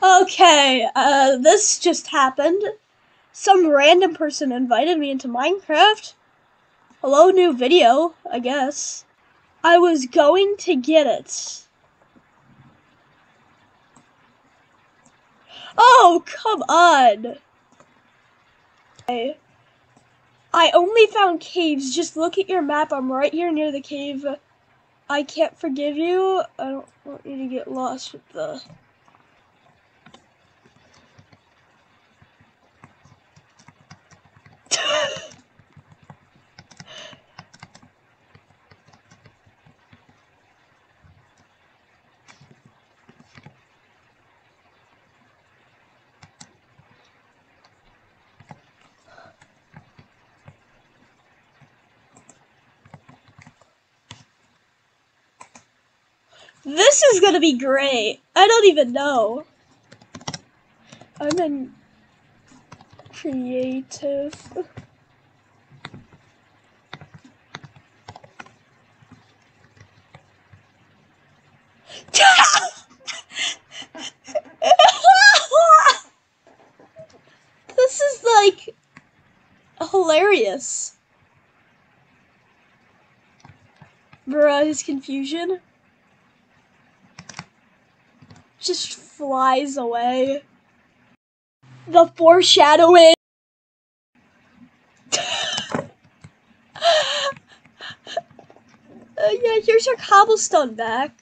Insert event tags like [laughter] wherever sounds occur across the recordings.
Okay, uh, this just happened. Some random person invited me into Minecraft. Hello, new video, I guess. I was going to get it. Oh, come on. Okay. I only found caves. Just look at your map. I'm right here near the cave. I can't forgive you. I don't want you to get lost with the... This is gonna be great. I don't even know. I'm in creative. [laughs] this is like hilarious. Bruh, his confusion just flies away. The foreshadowing. [laughs] uh, yeah, here's your cobblestone back.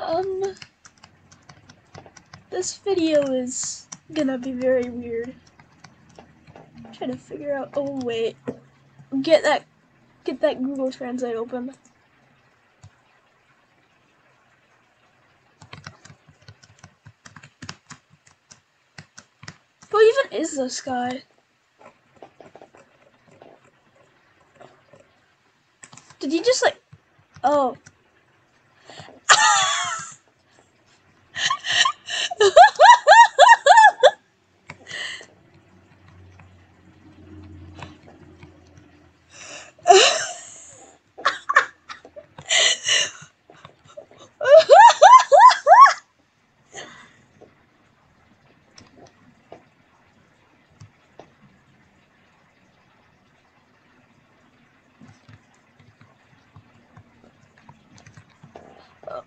Um, this video is gonna be very weird. I'm trying to figure out. Oh wait, get that, get that Google Translate open. Who even is this guy? Did he just like? Oh.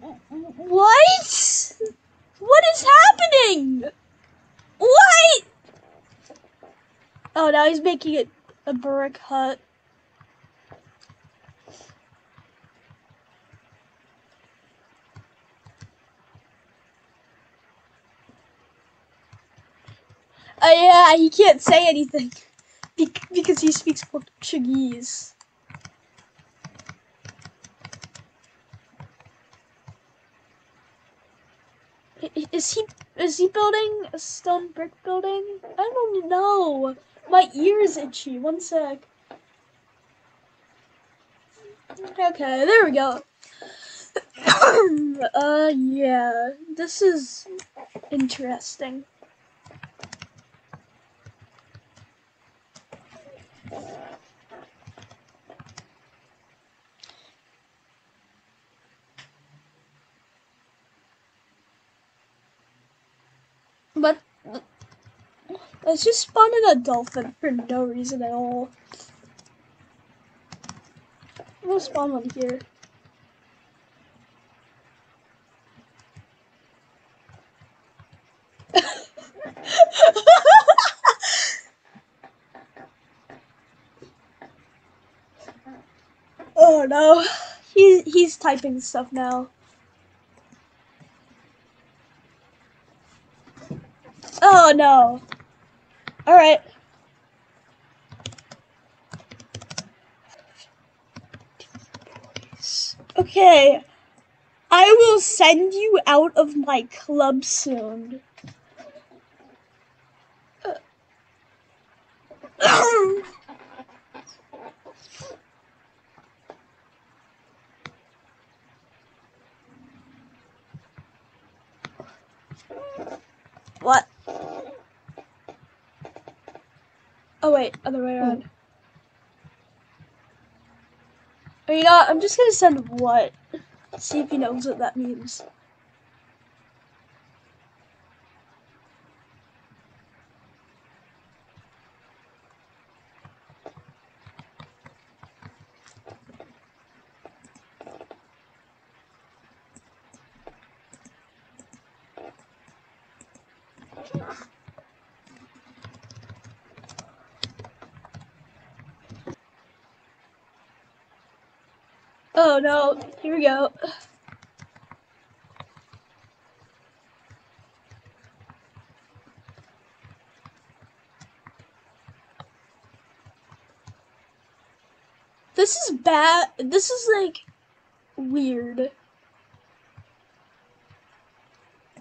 What? What is happening? What? Oh, now he's making it a brick hut. Oh yeah, he can't say anything [laughs] because he speaks Portuguese. Is he is he building a stone brick building? I don't know. My ear is itchy. One sec. Okay, there we go. [coughs] uh, yeah, this is interesting. But I just spawned a dolphin for no reason at all. Gonna spawn one here. [laughs] oh no, he's he's typing stuff now. Oh no. Alright. Okay. I will send you out of my club soon. [clears throat] Oh wait, other way oh. around. Oh, you know what? I'm just gonna send what. See if he knows what that means. Oh no, here we go. This is bad. This is like weird.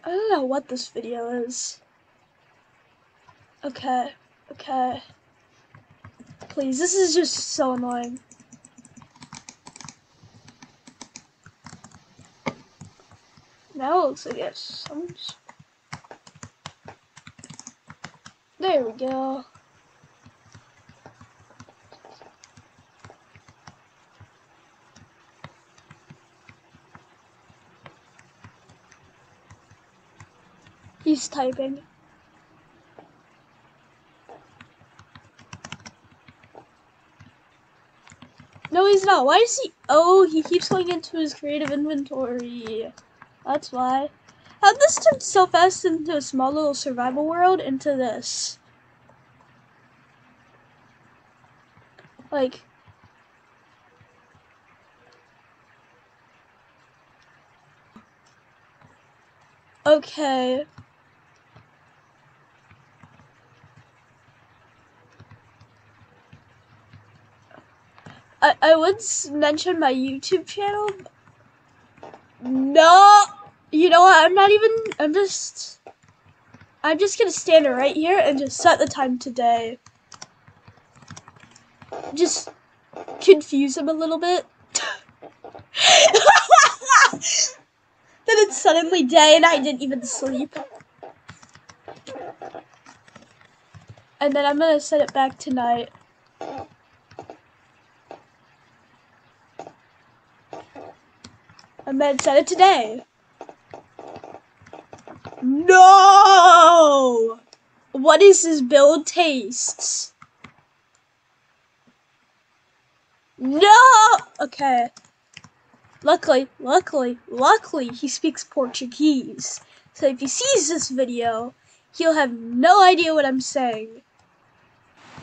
I don't know what this video is. Okay, okay. Please, this is just so annoying. Like it some. There we go. He's typing. No, he's not. Why is he? Oh, he keeps going into his creative inventory. That's why. How this turned so fast into a small little survival world into this? Like. Okay. I, I would mention my YouTube channel. No, you know what? I'm not even. I'm just. I'm just gonna stand right here and just set the time today. Just confuse him a little bit. [laughs] then it's suddenly day and I didn't even sleep. And then I'm gonna set it back tonight. I meant set it today. No! What is his build tastes? No! Okay. Luckily, luckily, luckily, he speaks Portuguese. So if he sees this video, he'll have no idea what I'm saying.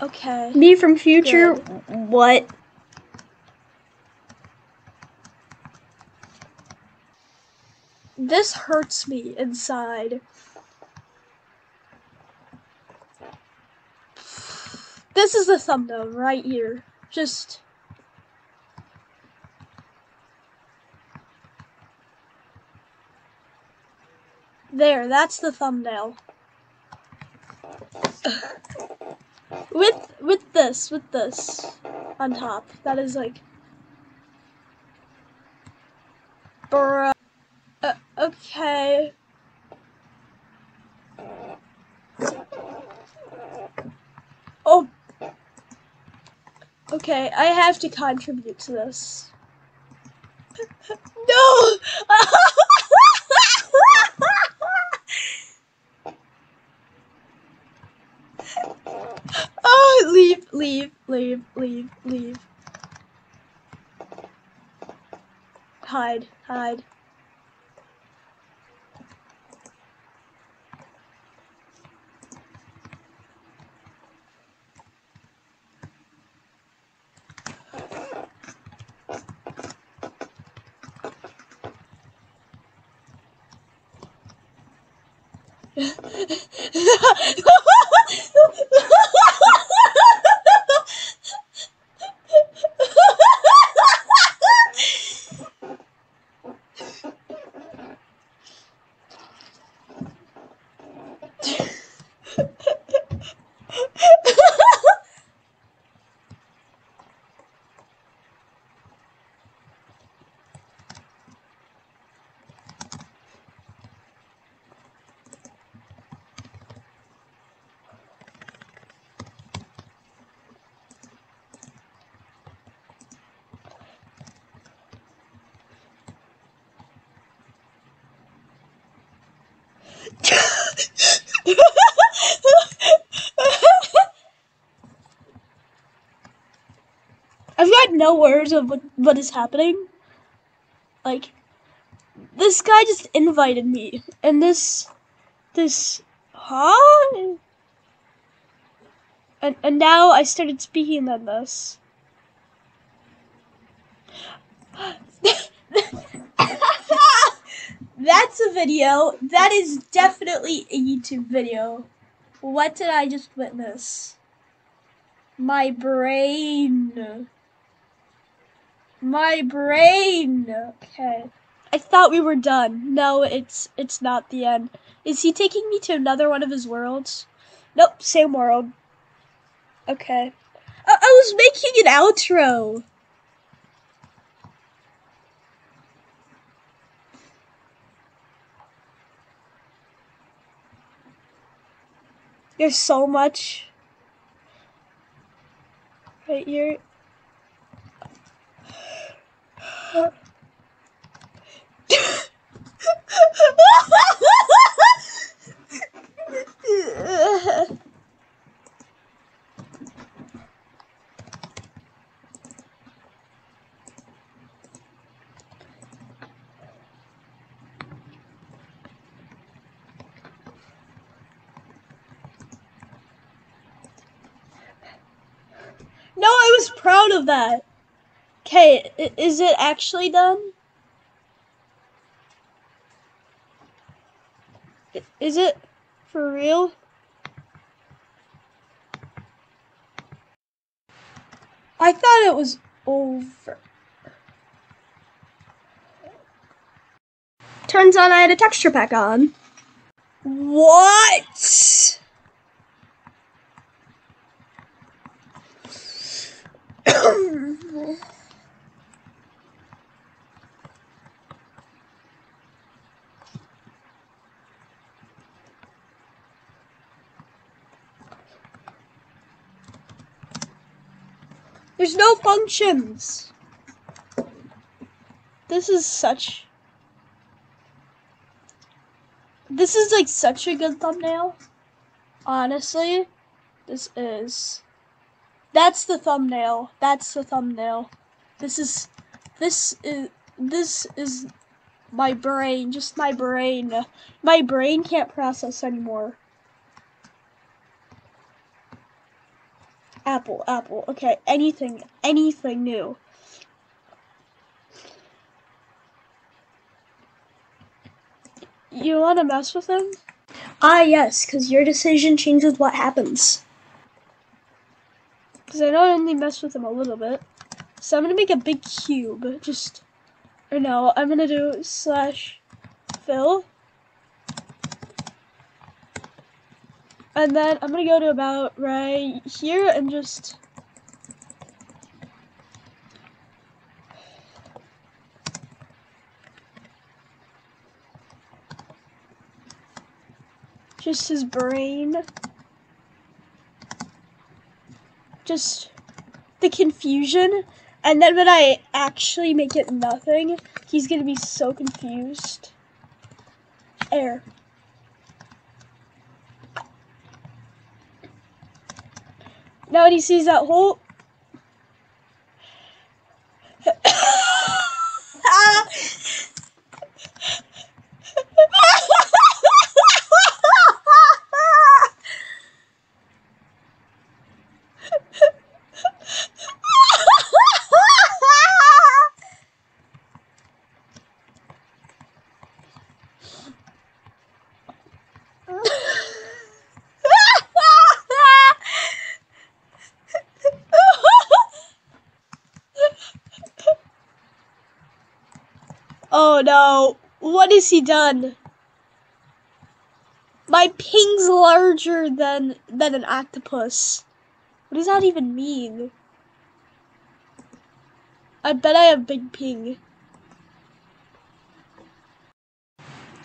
Okay. Me from future, Good. what? This hurts me inside. This is the thumbnail right here. Just. There, that's the thumbnail. [sighs] with with this, with this on top. That is like Bruh. Okay. Oh. Okay, I have to contribute to this. [laughs] no! [laughs] oh, leave, leave, leave, leave, leave. Hide, hide. Ha ha ha! No words of what, what is happening. Like, this guy just invited me, and this, this, huh? And, and now I started speaking on this. That's a video. That is definitely a YouTube video. What did I just witness? My brain. My brain. Okay. I thought we were done. No, it's it's not the end. Is he taking me to another one of his worlds? Nope, same world. Okay. I, I was making an outro. There's so much right here. No, I was proud of that. Okay, is it actually done? Is it for real? I thought it was over. Turns out I had a texture pack on. What? There's no functions. This is such. This is like such a good thumbnail. Honestly, this is. That's the thumbnail. That's the thumbnail. This is. This is. This is my brain. Just my brain. My brain can't process anymore. Apple, Apple. Okay, anything, anything new. You want to mess with him? Ah, yes, because your decision changes what happens. Because I know I only mess with him a little bit. So I'm going to make a big cube. Just, or no, I'm going to do slash fill. And then I'm gonna go to about right here and just just his brain. Just the confusion. And then when I actually make it nothing, he's gonna be so confused. Air. Now he sees that hole. No, what has he done? My ping's larger than than an octopus. What does that even mean? I bet I have big ping.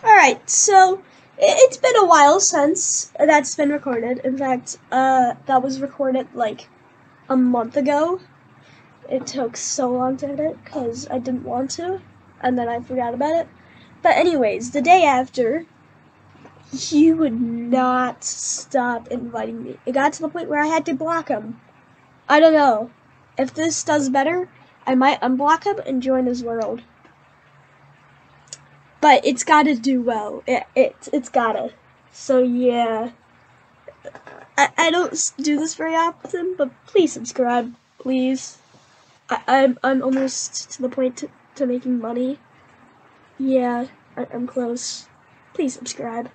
Alright, so it's been a while since that's been recorded. In fact, uh, that was recorded like a month ago. It took so long to edit because I didn't want to and then I forgot about it. But anyways, the day after, he would not stop inviting me. It got to the point where I had to block him. I don't know. If this does better, I might unblock him and join his world. But it's gotta do well. It, it, it's gotta. So yeah. I, I don't do this very often, but please subscribe, please. I, I'm, I'm almost to the point to making money. Yeah, I, I'm close. Please subscribe.